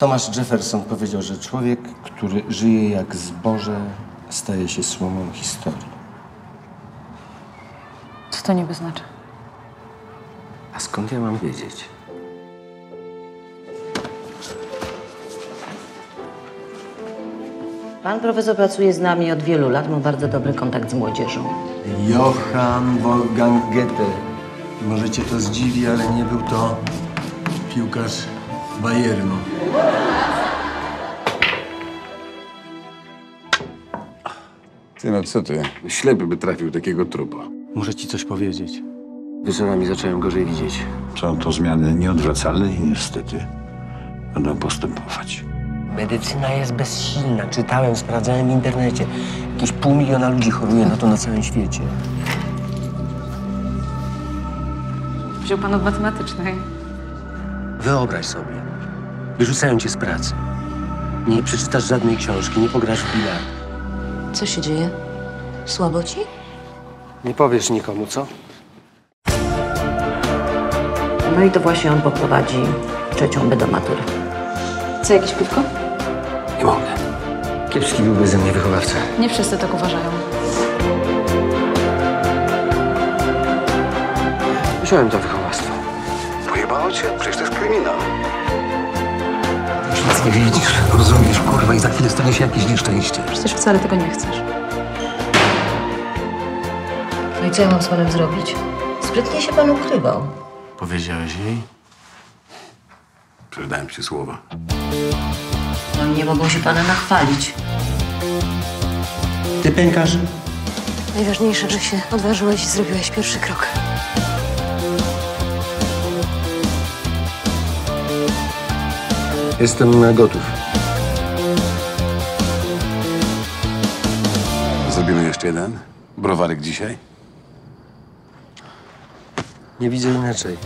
Thomas Jefferson powiedział, że człowiek, który żyje jak zboże, staje się słomą historii. Co to niby znaczy? A skąd ja mam wiedzieć? Pan profesor pracuje z nami od wielu lat, ma bardzo dobry kontakt z młodzieżą. Johann Wolfgang Goethe. Może cię to zdziwi, ale nie był to piłkarz Bayernu. Ty no co ty? Ślepy by trafił takiego trupa. Muszę ci coś powiedzieć. Wieczorami zacząłem gorzej widzieć. Są to zmiany nieodwracalne i niestety będą postępować. Medycyna jest bezsilna. Czytałem, sprawdzałem w internecie. Jakieś pół miliona ludzi choruje na to na całym świecie. Wziął pan od matematycznej. Wyobraź sobie. Wyrzucają cię z pracy. Nie przeczytasz żadnej książki, nie pograsz w bilard. Co się dzieje? Słabo ci? Nie powiesz nikomu, co? No i to właśnie on poprowadzi trzecią B do matury. Co, jakieś piwko? Nie mogę. Kiepski byłby ze mnie wychowawca. Nie wszyscy tak uważają. Wziąłem to wychowawstwo. Pojebało cię? Przecież to jest kryminał. Nic nie widzisz, rozumiesz, kurwa, i za chwilę stanie się jakieś nieszczęście. Przecież wcale tego nie chcesz. No i co ja mam z panem zrobić? Sprytnie się pan ukrywał. Powiedziałeś jej? Przydałem ci słowa. Oni nie mogą się pana nachwalić. Ty pękasz? Najważniejsze, że się odważyłeś i zrobiłeś pierwszy krok. Jestem gotów. Zrobimy jeszcze jeden? Browarek dzisiaj? Nie widzę inaczej.